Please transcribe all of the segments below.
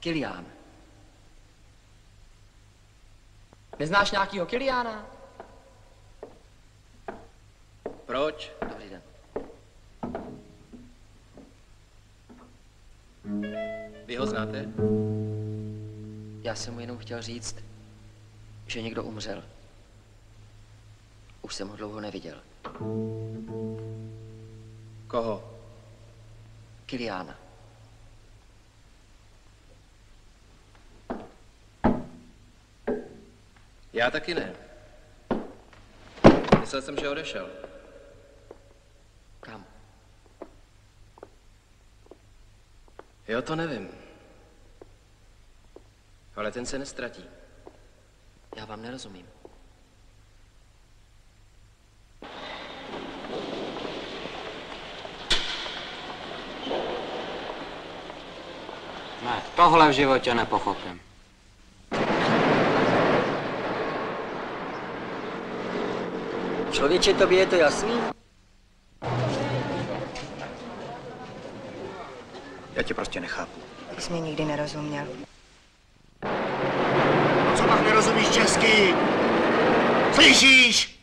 Kilián. Neznáš nějakýho Kiliána? Proč? Dobrý den. Vy ho znáte? Já jsem mu jenom chtěl říct, že někdo umřel. Už jsem ho dlouho neviděl. Koho? Kiliána. Já taky ne. Myslel jsem, že odešel. Kam? Jo, to nevím. Ale ten se nestratí. Já vám nerozumím. Ne, tohle v životě nepochopím. Člověče, tobě je to jasný? Já tě prostě nechápu. Ty jsi mě nikdy nerozuměl. Co pak nerozumíš česky? Slyšíš?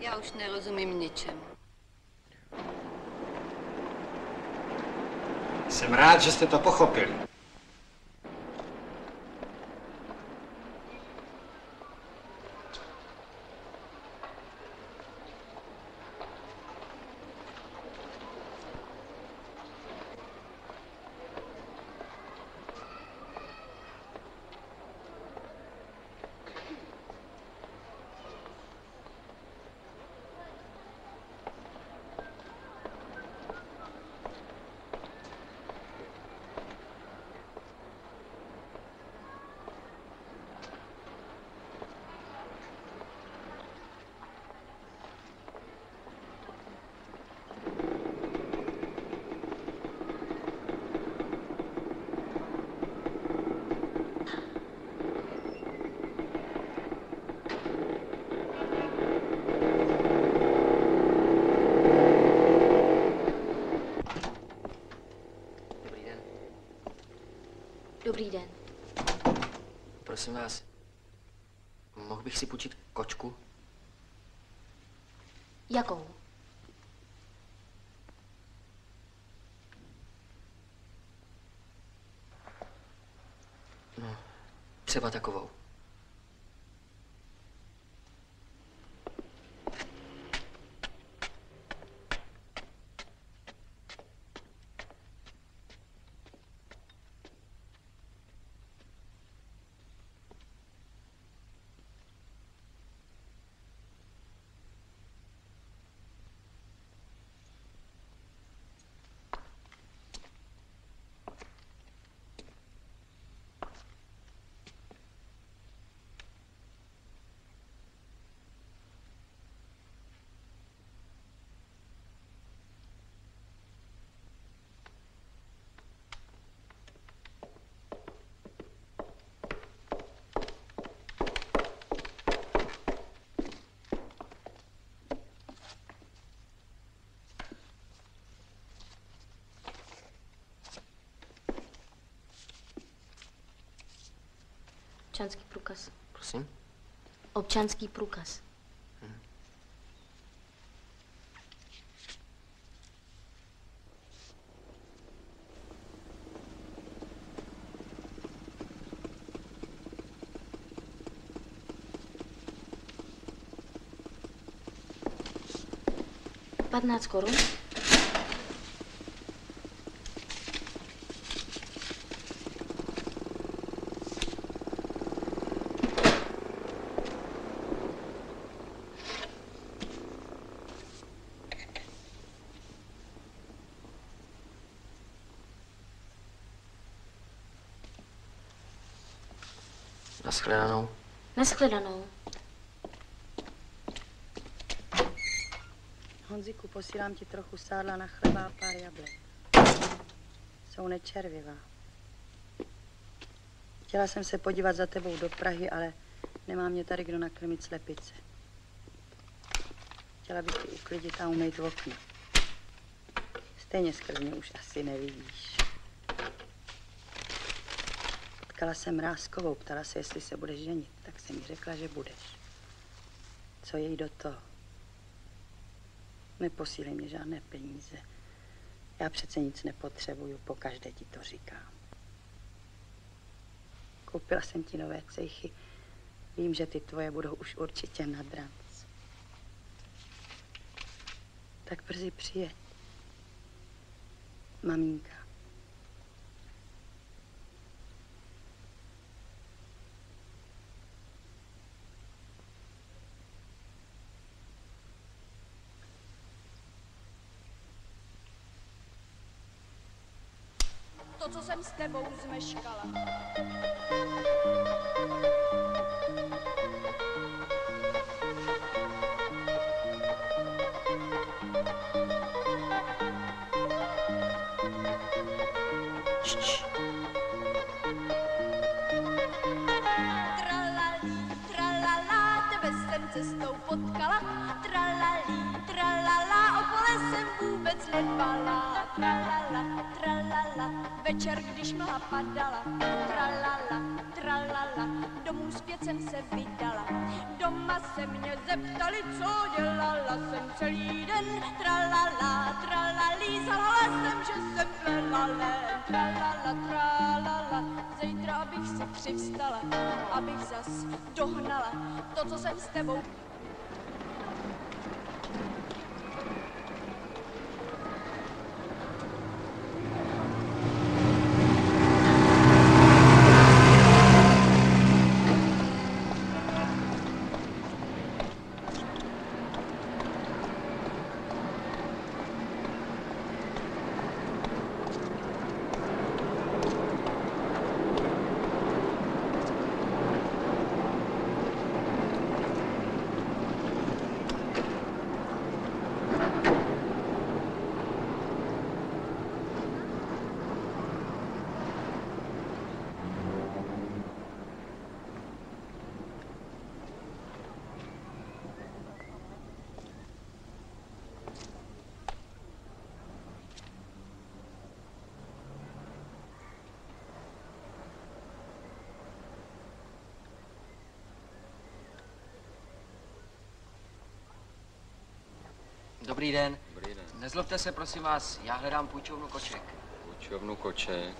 Já už nerozumím ničemu. Jsem rád, že jste to pochopili. Dobrý den. Dobrý den. Prosím vás, mohl bych si půjčit kočku? Jakou? No, třeba takovou. Občanský průkaz. Prosím? Občanský průkaz. Patnáct korun. Naschledanou. Naschledanou. Honziku, posílám ti trochu sádla na chleba a pár jablek. Jsou nečervivá. Chtěla jsem se podívat za tebou do Prahy, ale nemá mě tady kdo nakrmit slepice. chtěla bych ti uklidit a umýt okno. Stejně skrz mě už asi nevidíš. Potkala jsem Mrázkovou, ptala se, jestli se budeš ženit. Tak jsem mi řekla, že budeš. Co jej do toho? Neposílej mě žádné peníze. Já přece nic nepotřebuju, po každé ti to říkám. Koupila jsem ti nové cejchy. Vím, že ty tvoje budou už určitě nad rámec. Tak brzy přijeď. Maminka. To, co jsem s tebou zmeškala. Cestou potkala. Tralalí, tralala, okolo jsem vůbec nedbala. Tralala, večer, když mlha padala. Tralala, tralala, domů zpět jsem se vydala. Doma se mě zeptali, co dělala jsem celý den. Tralala, tralalí, zalala jsem, že jsem plela len. Tralala, tralala, zítra abych si přivstala, abych zas dohnala to, co jsem s tebou Dobrý den. Dobrý den. Nezlobte se, prosím vás, já hledám půjčovnu koček. Učovnu koček.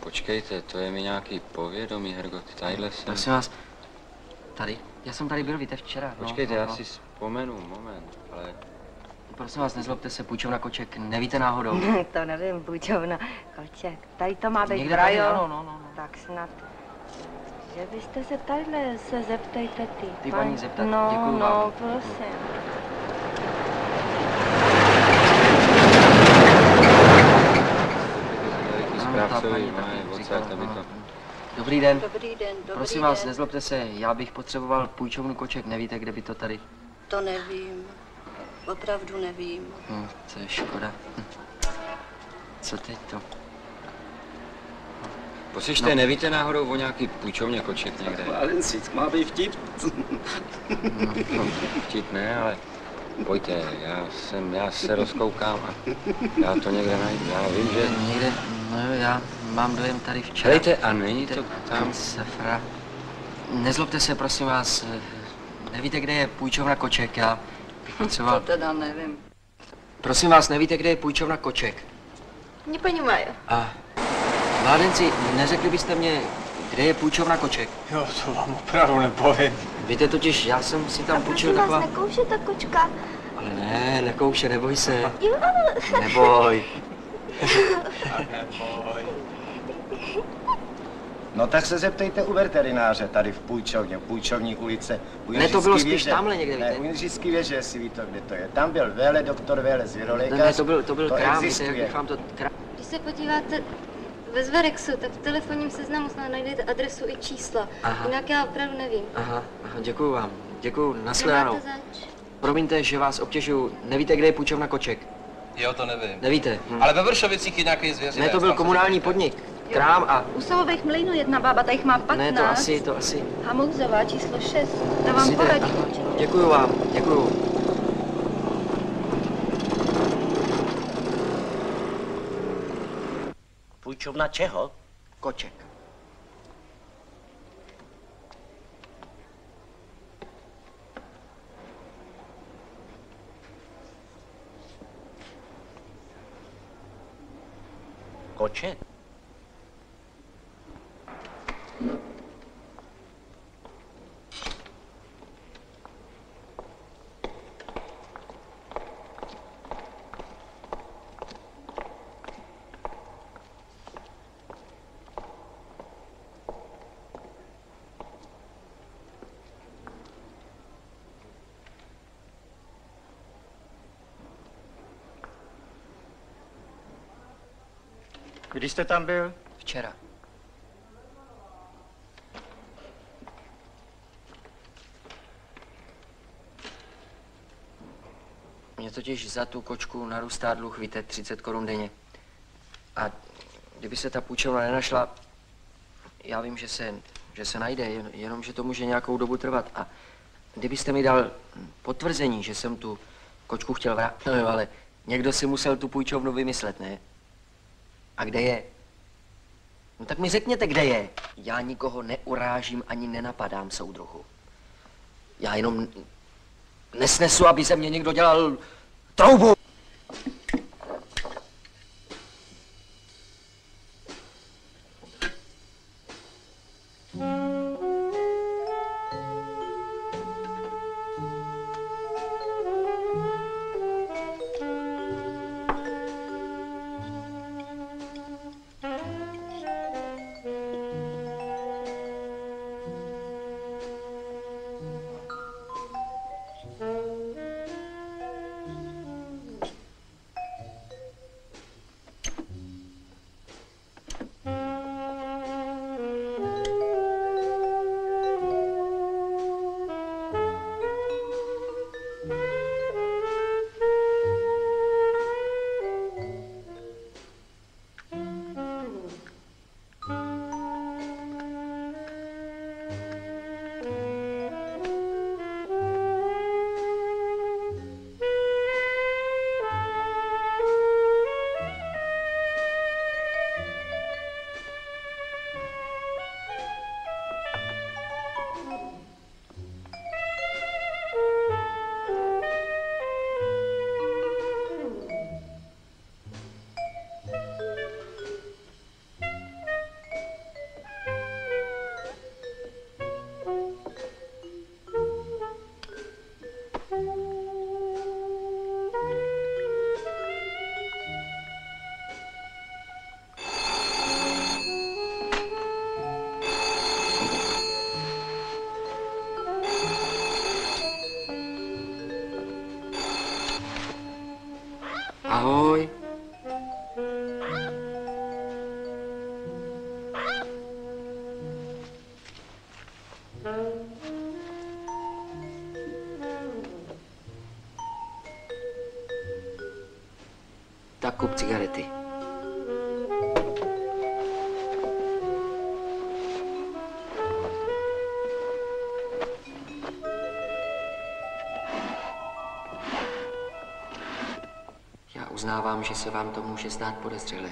Počkejte, to je mi nějaký povědomí, Hergot. Tadyhle jsem... Prosím vás, tady? Já jsem tady byl, víte, včera. no, Počkejte, no, já no. si vzpomenu, moment, ale... Prosím vás, nezlobte se, půjčovna koček, nevíte náhodou? to nevím, půjčovna, koček. Tady to má být Někde tady, ano, no, no, no. Tak snad. Že byste se tadyhle se zeptejte ty. Ty paní zeptat, No, děkuju no, vám. prosím. Tady aby no. to... Dobrý den. Dobrý den, dobrý Prosím den. vás, nezlobte se, já bych potřeboval půjčovnu koček, nevíte, kde by to tady? To nevím. Opravdu nevím. Hm, to je škoda. Hm. Co teď to? Poslyšte, No. nevíte náhodou o nějaký půjčovně koček někde? Valencic, má být vtip. No, vtip ne, ale Pojďte, já jsem, já se rozkoukám a já to někde najdu. Já vím, že... Někde, no já mám dojem tady včera. Hejte, a není to tam? Safra. Nezlobte se, prosím vás. Eh, nevíte, kde je půjčovna Koček? Já bych potřeboval... To teda nevím. Prosím vás, nevíte, kde je půjčovna Koček? Nepoňuji. A... Mládenci, neřekli byste mě, kde je půjčovna koček? Jo, to vám opravdu nepovím. Víte totiž, já jsem si tam půjčil taková... nekouše ta kočka. Ale ne, nekouše, neboj se. Jo, Neboj. No tak se zeptejte u veterináře tady v půjčovně, v půjčovní ulice. U Ne, to bylo spíš věže. tamhle někde, Ne, víte? u Jindřišky věže, jestli ví to, kde to je. Tam byl Vele, doktor Vele, zvěrolékař. Ne, ne, to byl, to byl to krám, víte, jak bych vám to... Krám. Když se podíváte ve Zverexu, tak v telefonním seznamu snad najdete adresu i číslo. Aha. Jinak já opravdu nevím. Aha, aha, děkuju vám. Děkuju, nashledanou. Promiňte, že vás obtěžuju. Nevíte, kde je půjčovna koček? Jo, to nevím. Nevíte? Hm. Ale ve Vršovicích je nějaký zvěřinec. Ne, to byl komunální podnik. Krám a... U Solových mlejnů jedna bába, ta jich má 15. Ne, to asi, to asi... Hamouzová číslo 6. Ta vám asi poradí. Děkuju vám, děkuju. Պույչովնա չէ հո։ Կոչեք։ Կոչեք։ Kdy jste tam byl? Včera. Mně totiž za tu kočku narůstá dluh, víte, 30 korun denně. A kdyby se ta půjčovna nenašla, já vím, že se, že se najde, jen, jenom, že to může nějakou dobu trvat. A kdybyste mi dal potvrzení, že jsem tu kočku chtěl vrátit, no jo, ale někdo si musel tu půjčovnu vymyslet, ne? A kde je? No tak mi řekněte, kde je. Já nikoho neurážím ani nenapadám, soudruhu. Já jenom nesnesu, aby se mě někdo dělal troubu. Tak kup cigarety. Já uznávám, že se vám to může zdát podezřelé.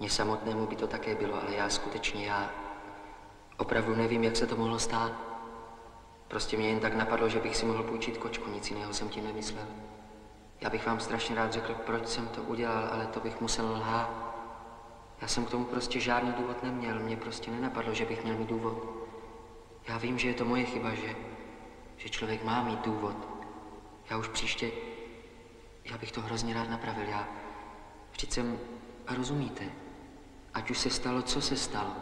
Mně samotnému by to také bylo, ale já skutečně, já opravdu nevím, jak se to mohlo stát. Prostě mě jen tak napadlo, že bych si mohl půjčit kočku, nic jiného jsem tím nemyslel. Já bych vám strašně rád řekl, proč jsem to udělal, ale to bych musel lhát. Já jsem k tomu prostě žádný důvod neměl, mě prostě nenapadlo, že bych měl mít důvod. Já vím, že je to moje chyba, že, že člověk má mít důvod. Já už příště, já bych to hrozně rád napravil. Já vždyť jsem, a rozumíte, ať už se stalo, co se stalo,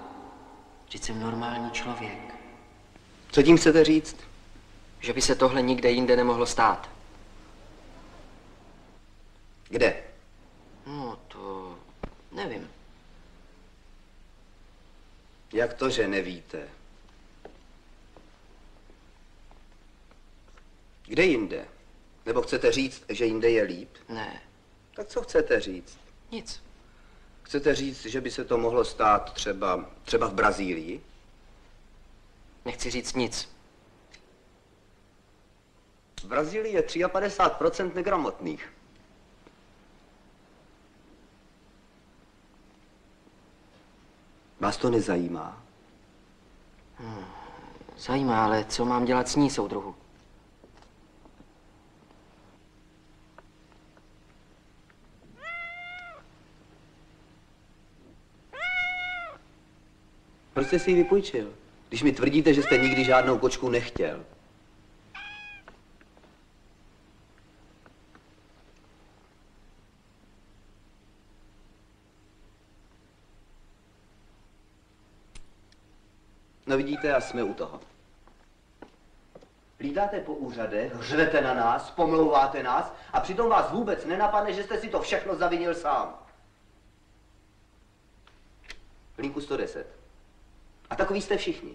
vždyť jsem normální člověk. Co tím chcete říct? Že by se tohle nikde jinde nemohlo stát. Kde? No, to nevím. Jak to, že nevíte? Kde jinde? Nebo chcete říct, že jinde je líp? Ne, Tak co chcete říct? nic. Chcete říct, že by se to mohlo stát třeba, třeba v Brazílii? Nechci říct nic. V Brazílii je 53% negramotných. Vás to nezajímá? Zajímá, ale co mám dělat s ní, soudruhu? Proč jste si ji vypůjčil? Když mi tvrdíte, že jste nikdy žádnou kočku nechtěl. No vidíte, a jsme u toho. Lítáte po úřadech, řvete na nás, pomlouváte nás a přitom vás vůbec nenapadne, že jste si to všechno zavinil sám. Linku 110. A takový jste všichni.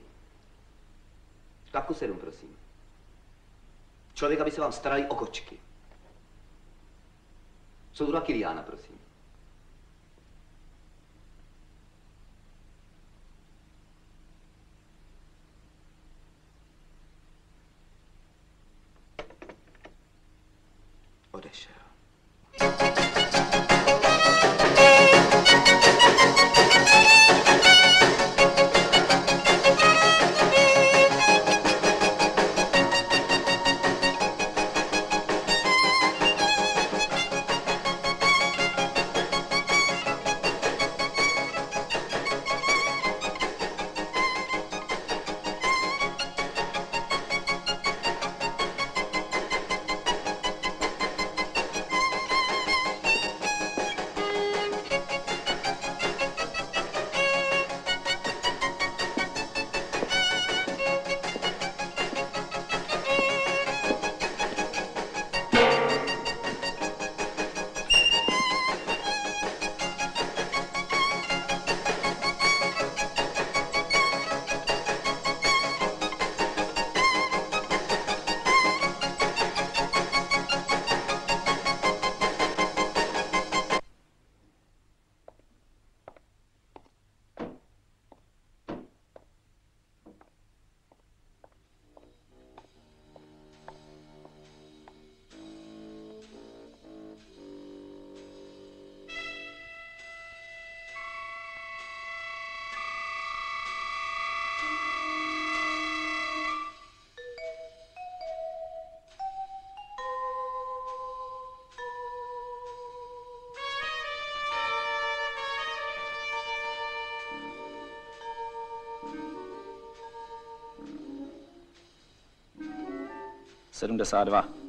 Štábku 7, prosím. Člověk, aby se vám starali o kočky. Soudruha Kiliána, prosím. 72.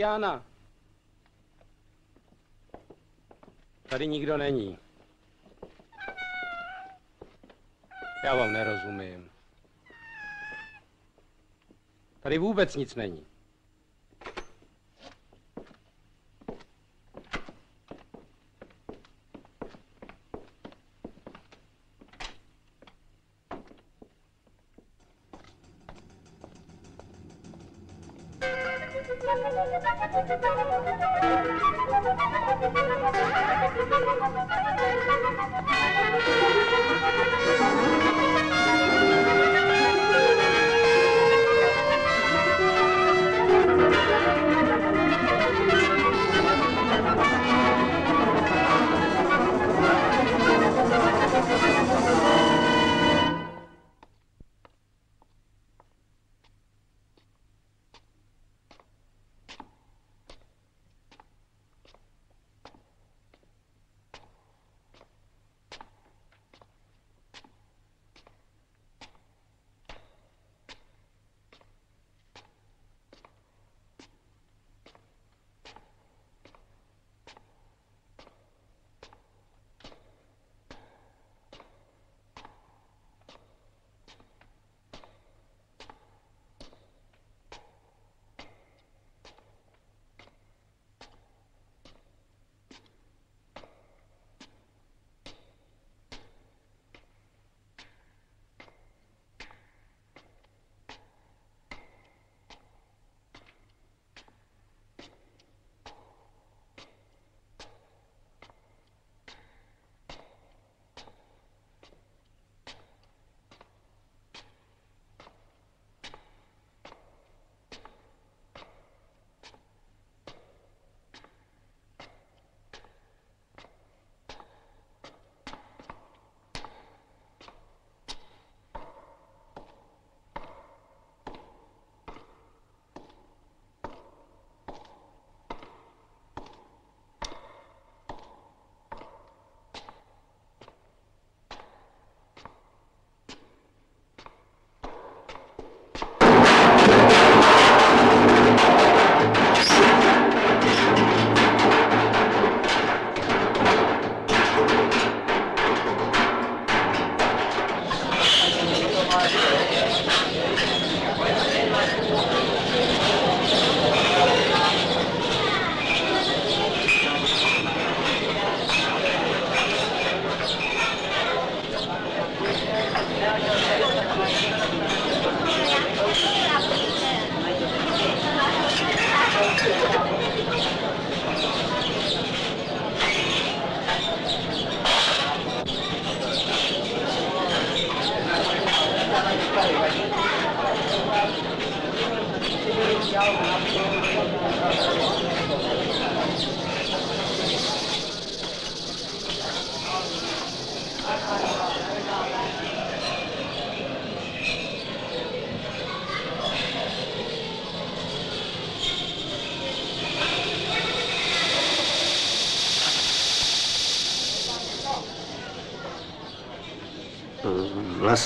Kiliána? Tady nikdo není. Já vám nerozumím. Tady vůbec nic není.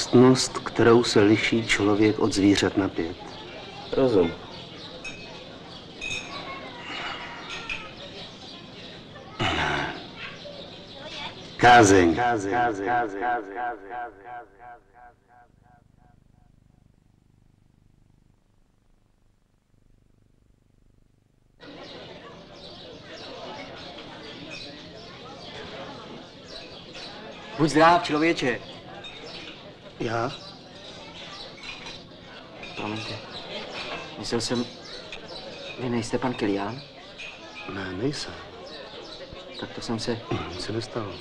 Vlastnost, kterou se liší člověk od zvířat na pět. Rozum. Kázeň. Buď zdrav, člověče. Já? Promiňte. Myslel jsem, vy nejste pan Kilián? Ne, nejsem. Tak to jsem se... Nic se nestalo.